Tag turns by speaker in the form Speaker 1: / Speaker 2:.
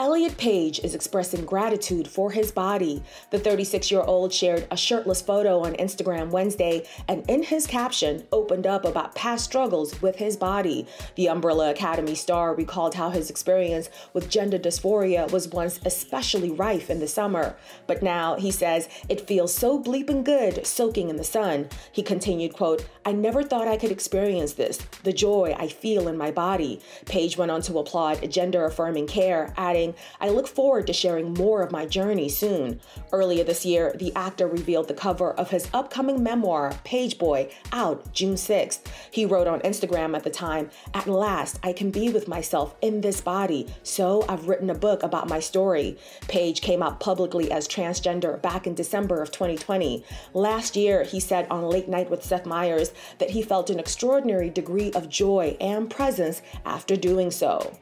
Speaker 1: Elliot Page is expressing gratitude for his body. The 36 year old shared a shirtless photo on Instagram Wednesday and, in his caption, opened up about past struggles with his body. The Umbrella Academy star recalled how his experience with gender dysphoria was once especially rife in the summer. But now, he says, it feels so bleeping good soaking in the sun. He continued, quote, I never thought I could experience this, the joy I feel in my body. Page went on to applaud gender affirming care, adding, I look forward to sharing more of my journey soon. Earlier this year, the actor revealed the cover of his upcoming memoir, Pageboy, out June 6th. He wrote on Instagram at the time, At last, I can be with myself in this body, so I've written a book about my story. Page came out publicly as transgender back in December of 2020. Last year, he said on Late Night with Seth Meyers that he felt an extraordinary degree of joy and presence after doing so.